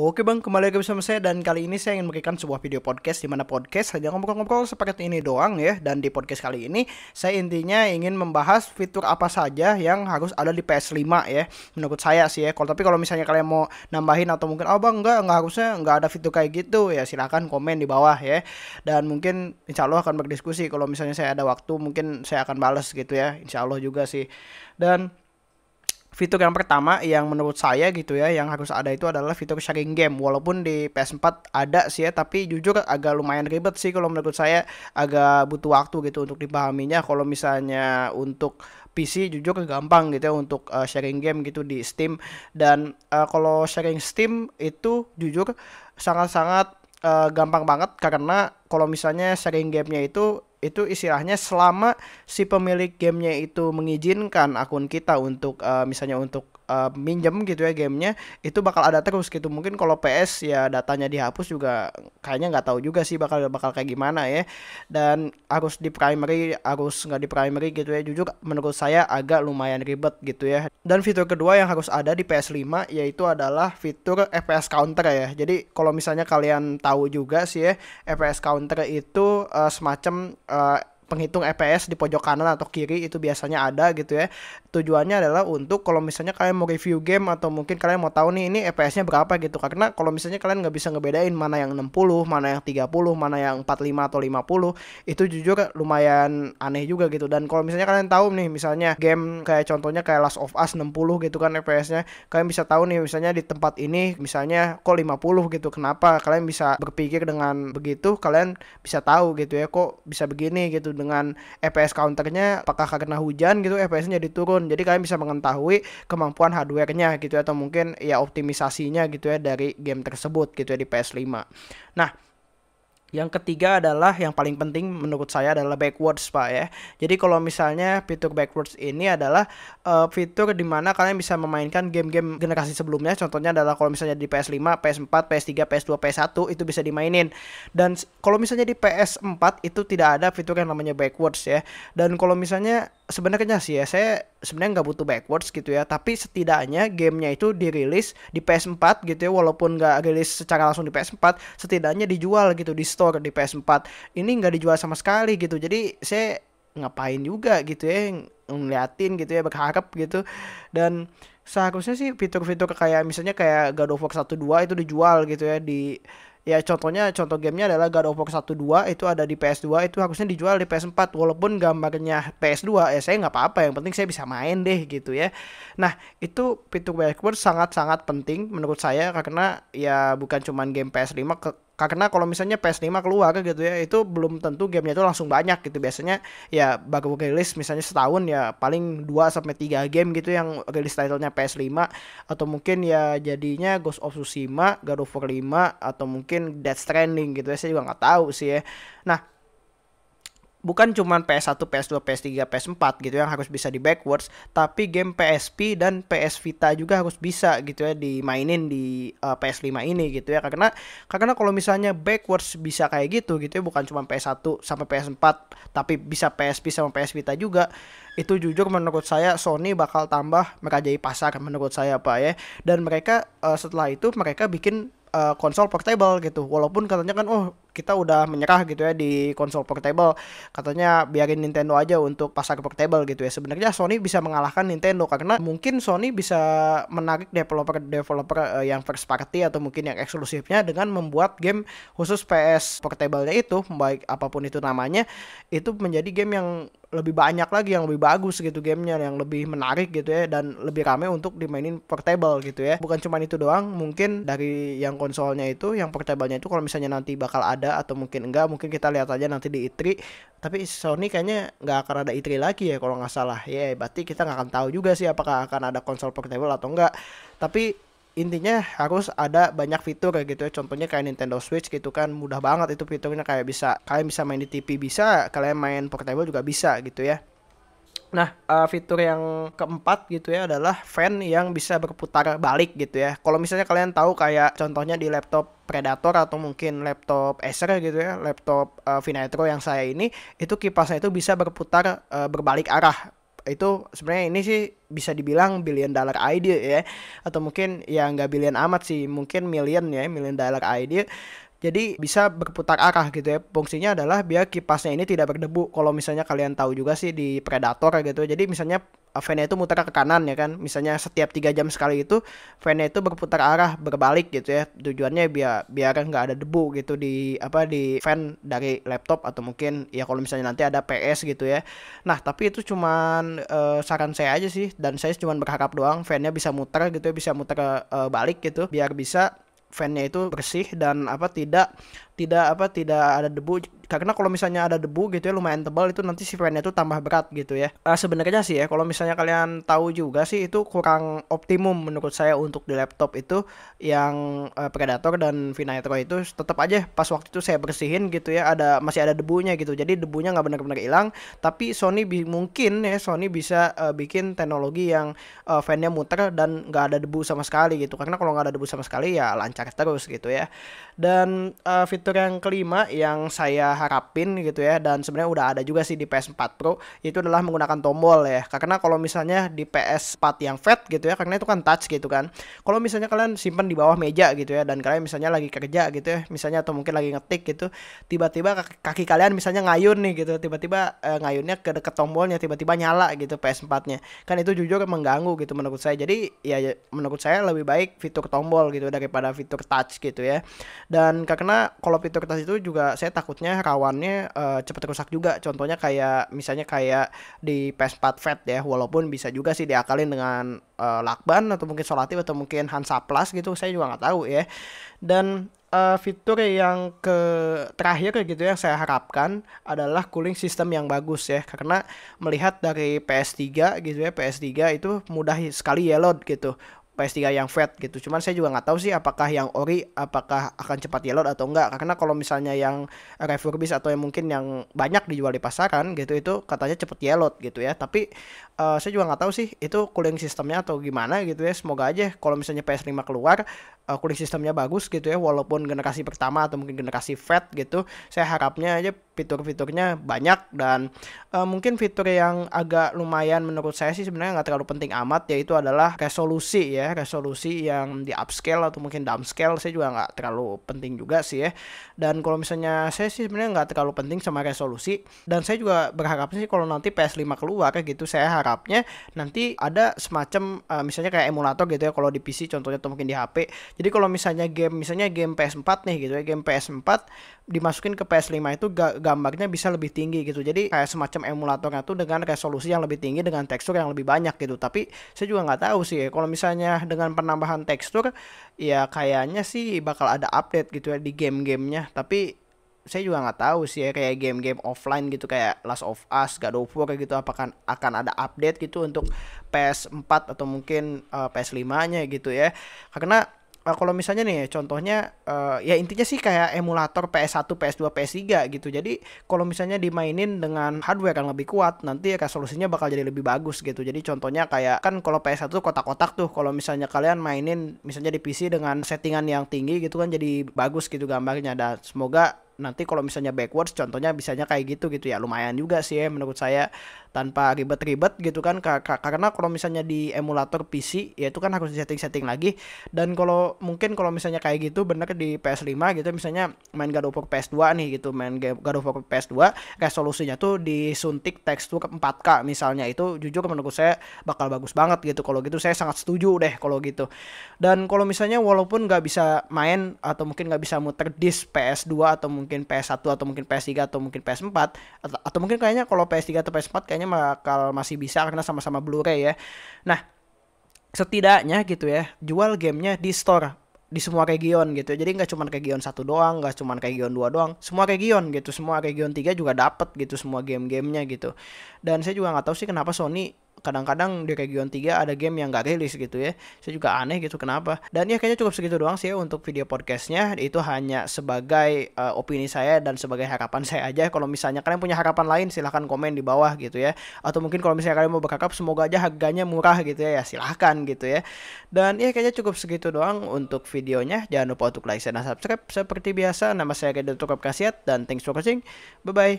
Oke bang, kembali lagi bersama saya dan kali ini saya ingin memberikan sebuah video podcast di mana podcast hanya ngobrol-ngobrol seperti ini doang ya. Dan di podcast kali ini saya intinya ingin membahas fitur apa saja yang harus ada di PS5 ya. Menurut saya sih ya. Kalau tapi kalau misalnya kalian mau nambahin atau mungkin oh bang enggak enggak harusnya enggak ada fitur kayak gitu ya silahkan komen di bawah ya. Dan mungkin insya Allah akan berdiskusi kalau misalnya saya ada waktu mungkin saya akan balas gitu ya. Insya Allah juga sih. Dan fitur yang pertama yang menurut saya gitu ya yang harus ada itu adalah fitur sharing game. Walaupun di PS4 ada sih ya tapi jujur agak lumayan ribet sih kalau menurut saya. Agak butuh waktu gitu untuk dipahaminya. Kalau misalnya untuk PC jujur gampang gitu ya untuk uh, sharing game gitu di Steam. Dan uh, kalau sharing Steam itu jujur sangat-sangat uh, gampang banget. Karena kalau misalnya sharing gamenya itu itu istilahnya selama si pemilik gamenya itu mengizinkan akun kita untuk uh, misalnya untuk uh, minjem gitu ya gamenya itu bakal ada terus gitu. Mungkin kalau PS ya datanya dihapus juga kayaknya nggak tahu juga sih bakal bakal kayak gimana ya. Dan harus di primary harus nggak di primary gitu ya. Jujur menurut saya agak lumayan ribet gitu ya. Dan fitur kedua yang harus ada di PS5 yaitu adalah fitur FPS counter ya. Jadi kalau misalnya kalian tahu juga sih ya FPS counter itu uh, semacam uh, penghitung FPS di pojok kanan atau kiri itu biasanya ada gitu ya. Tujuannya adalah untuk kalau misalnya kalian mau review game atau mungkin kalian mau tahu nih ini FPS-nya berapa gitu. Karena kalau misalnya kalian nggak bisa ngebedain mana yang 60, mana yang 30, mana yang 45 atau 50, itu jujur lumayan aneh juga gitu. Dan kalau misalnya kalian tahu nih misalnya game kayak contohnya kayak Last of Us 60 gitu kan FPS-nya, kalian bisa tahu nih misalnya di tempat ini misalnya kok 50 gitu. Kenapa? Kalian bisa berpikir dengan begitu, kalian bisa tahu gitu ya kok bisa begini gitu dengan FPS counternya apakah karena hujan gitu FPS-nya jadi turun jadi kalian bisa mengetahui kemampuan hardware-nya gitu ya, atau mungkin ya optimisasinya gitu ya dari game tersebut gitu ya di PS5 nah yang ketiga adalah yang paling penting menurut saya adalah backwards Pak ya. Jadi kalau misalnya fitur backwards ini adalah uh, fitur di mana kalian bisa memainkan game-game generasi sebelumnya. Contohnya adalah kalau misalnya di PS5, PS4, PS3, PS2, PS1 itu bisa dimainin. Dan kalau misalnya di PS4 itu tidak ada fitur yang namanya backwards ya. Dan kalau misalnya sebenarnya sih ya saya sebenarnya nggak butuh backwards gitu ya. Tapi setidaknya gamenya itu dirilis di PS4 gitu ya. Walaupun nggak rilis secara langsung di PS4 setidaknya dijual gitu di store di PS4 ini nggak dijual sama sekali gitu. Jadi saya ngapain juga gitu ya ngeliatin gitu ya berharap gitu. Dan seharusnya sih fitur-fitur kayak misalnya kayak God of War 1 2 itu dijual gitu ya di ya contohnya contoh gamenya adalah God of War 1 2 itu ada di PS2 itu harusnya dijual di PS4 walaupun gambarnya PS2 ya saya nggak apa-apa yang penting saya bisa main deh gitu ya. Nah itu fitur backward sangat-sangat penting menurut saya karena ya bukan cuman game PS5 ke karena kalau misalnya PS5 keluar gitu ya itu belum tentu gamenya itu langsung banyak gitu biasanya ya baru rilis misalnya setahun ya paling 2 sampai 3 game gitu yang rilis titlenya PS5 atau mungkin ya jadinya Ghost of Tsushima, God of War 5 atau mungkin Death Stranding gitu ya saya juga nggak tahu sih ya. Nah, bukan cuma PS1, PS2, PS3, PS4 gitu yang harus bisa di backwards, tapi game PSP dan PS Vita juga harus bisa gitu ya dimainin di uh, eh, PS5 ini gitu ya. Karena karena kalau misalnya backwards bisa kayak gitu gitu ya bukan cuma PS1 sampai PS4 tapi bisa PSP sama PS Vita juga. Itu jujur menurut saya Sony bakal tambah merajai pasar menurut saya Pak ya. Dan mereka uh, setelah itu mereka bikin uh, konsol portable gitu. Walaupun katanya kan oh kita udah menyerah gitu ya di konsol portable. Katanya biarin Nintendo aja untuk pasar portable gitu ya. Sebenarnya Sony bisa mengalahkan Nintendo karena mungkin Sony bisa menarik developer-developer uh, yang first party atau mungkin yang eksklusifnya dengan membuat game khusus PS portable-nya itu baik apa pun itu namanya itu menjadi game yang lebih banyak lagi yang lebih bagus gitu gamenya yang lebih menarik gitu ya dan lebih rame untuk dimainin portable gitu ya. Bukan cuma itu doang mungkin dari yang konsolnya itu yang portablenya itu kalau misalnya nanti bakal ada atau mungkin enggak mungkin kita lihat aja nanti di E3 tapi Sony kayaknya nggak akan ada E3 lagi ya kalau nggak salah. Ya berarti kita nggak akan tahu juga sih apakah akan ada konsol portable atau enggak. Tapi intinya harus ada banyak fitur kayak gitu ya. Contohnya kayak Nintendo Switch gitu kan mudah banget itu fiturnya. Kayak bisa kalian bisa main di TV bisa kalian main portable juga bisa gitu ya. Nah, uh, fitur yang keempat gitu ya adalah fan yang bisa berputar balik gitu ya. Kalau misalnya kalian tahu kayak contohnya di laptop Predator atau mungkin laptop Acer gitu ya, laptop uh, Vinetro yang saya ini, itu kipasnya itu bisa berputar uh, berbalik arah itu sebenarnya ini sih bisa dibilang billion dollar idea ya. Atau mungkin ya nggak billion amat sih mungkin million ya million dollar idea jadi bisa berputar arah gitu ya. Fungsinya adalah biar kipasnya ini tidak berdebu. Kalau misalnya kalian tahu juga sih di Predator gitu. Jadi misalnya uh, fan-nya itu muter ke kanan ya kan. Misalnya setiap tiga jam sekali itu fan-nya itu berputar arah berbalik gitu ya. Tujuannya biar biar nggak ada debu gitu di apa di fan dari laptop atau mungkin ya kalau misalnya nanti ada PS gitu ya. Nah, tapi itu cuman uh, saran saya aja sih dan saya cuma berharap doang fan-nya bisa muter gitu ya, bisa muter uh, balik gitu biar bisa fan-nya itu bersih dan apa tidak tidak apa tidak ada debu karena kalau misalnya ada debu gitu ya lumayan tebal itu nanti si fan itu tambah berat gitu ya. Uh, sebenarnya sih ya kalau misalnya kalian tahu juga sih itu kurang optimum menurut saya untuk di laptop itu yang uh, Predator dan Vinitro itu tetap aja pas waktu itu saya bersihin gitu ya ada masih ada debunya gitu. Jadi debunya nggak benar-benar hilang tapi Sony bi mungkin ya Sony bisa uh, bikin teknologi yang uh, fannya muter dan nggak ada debu sama sekali gitu. Karena kalau nggak ada debu sama sekali ya lancar terus gitu ya. Dan uh, fitur yang kelima yang saya harapin gitu ya. Dan sebenarnya udah ada juga sih di PS4 Pro. Itu adalah menggunakan tombol ya. Karena kalau misalnya di PS4 yang fat gitu ya karena itu kan touch gitu kan. Kalau misalnya kalian simpan di bawah meja gitu ya dan kalian misalnya lagi kerja gitu ya misalnya atau mungkin lagi ngetik gitu tiba-tiba kaki, kalian misalnya ngayun nih gitu tiba-tiba eh, ngayunnya ke deket tombolnya tiba-tiba nyala gitu PS4-nya kan itu jujur mengganggu gitu menurut saya. Jadi ya, ya menurut saya lebih baik fitur tombol gitu daripada fitur touch gitu ya. Dan karena kalau fitur touch itu juga saya takutnya rawannya uh, cepat rusak juga. Contohnya kayak misalnya kayak di PS4 Fat ya, walaupun bisa juga sih diakalin dengan uh, lakban atau mungkin solatif atau mungkin Hansa Plus gitu, saya juga nggak tahu ya. Dan uh, fitur yang ke terakhir gitu yang saya harapkan adalah cooling system yang bagus ya karena melihat dari PS3 gitu ya PS3 itu mudah sekali yellow gitu PS3 yang fat gitu. Cuman saya juga nggak tahu sih apakah yang ori apakah akan cepat yellow atau enggak. Karena kalau misalnya yang refurbish atau yang mungkin yang banyak dijual di pasaran gitu itu katanya cepet yellow gitu ya. Tapi uh, saya juga nggak tahu sih itu cooling sistemnya atau gimana gitu ya. Semoga aja kalau misalnya PS5 keluar uh, cooling sistemnya bagus gitu ya walaupun generasi pertama atau mungkin generasi fat gitu. Saya harapnya aja fitur-fiturnya banyak dan uh, mungkin fitur yang agak lumayan menurut saya sih sebenarnya nggak terlalu penting amat yaitu adalah resolusi ya resolusi yang di upscale atau mungkin downscale saya juga nggak terlalu penting juga sih ya dan kalau misalnya saya sih sebenarnya nggak terlalu penting sama resolusi dan saya juga berharap sih kalau nanti PS5 keluar gitu saya harapnya nanti ada semacam uh, misalnya kayak emulator gitu ya kalau di PC contohnya atau mungkin di HP jadi kalau misalnya game misalnya game PS4 nih gitu ya game PS4 dimasukin ke PS5 itu gambarnya bisa lebih tinggi gitu. Jadi kayak semacam emulatornya tuh dengan resolusi yang lebih tinggi dengan tekstur yang lebih banyak gitu. Tapi saya juga nggak tahu sih ya. Kalau misalnya dengan penambahan tekstur ya kayaknya sih bakal ada update gitu ya di game-gamenya. Tapi saya juga nggak tahu sih ya kayak game-game offline gitu kayak Last of Us, God of War gitu apakah akan ada update gitu untuk PS4 atau mungkin uh, eh, PS5-nya gitu ya. Karena uh, kalau misalnya nih contohnya uh, ya intinya sih kayak emulator PS1, PS2, PS3 gitu. Jadi kalau misalnya dimainin dengan hardware yang lebih kuat, nanti resolusinya bakal jadi lebih bagus gitu. Jadi contohnya kayak kan kalau PS1 kotak-kotak tuh, kalau misalnya kalian mainin misalnya di PC dengan settingan yang tinggi gitu kan jadi bagus gitu gambarnya. Dan semoga nanti kalau misalnya backwards contohnya bisanya kayak gitu gitu ya lumayan juga sih ya menurut saya tanpa ribet-ribet gitu kan karena kalau misalnya di emulator PC ya itu kan harus setting-setting lagi. Dan kalau mungkin kalau misalnya kayak gitu bener di PS5 gitu misalnya main God of War PS2 nih gitu main God of War PS2 resolusinya tuh disuntik tekstur 4K misalnya itu jujur menurut saya bakal bagus banget gitu. Kalau gitu saya sangat setuju deh kalau gitu. Dan kalau misalnya walaupun nggak bisa main atau mungkin nggak bisa muter disk PS2 atau mungkin PS1 atau mungkin PS3 atau mungkin PS4 atau, atau mungkin kayaknya kalau PS3 atau PS4 kayak kayaknya bakal masih bisa karena sama-sama Blu-ray ya. Nah, setidaknya gitu ya, jual gamenya di store di semua region gitu. Jadi nggak cuma region satu doang, nggak cuma region dua doang, semua region gitu. Semua region tiga juga dapat gitu semua game-gamenya gitu. Dan saya juga nggak tahu sih kenapa Sony kadang-kadang di region 3 ada game yang gak rilis gitu ya. Saya juga aneh gitu kenapa? Dan ya kayaknya cukup segitu doang sih ya untuk video podcastnya. Itu hanya sebagai uh, opini saya dan sebagai harapan saya aja. Kalau misalnya kalian punya harapan lain silahkan komen di bawah gitu ya. Atau mungkin kalau misalnya kalian mau berharap semoga aja harganya murah gitu ya ya silahkan gitu ya. Dan ya kayaknya cukup segitu doang untuk videonya. Jangan lupa untuk like dan subscribe. Seperti biasa nama saya Kedel Tukap Kasiat dan thanks for watching. Bye bye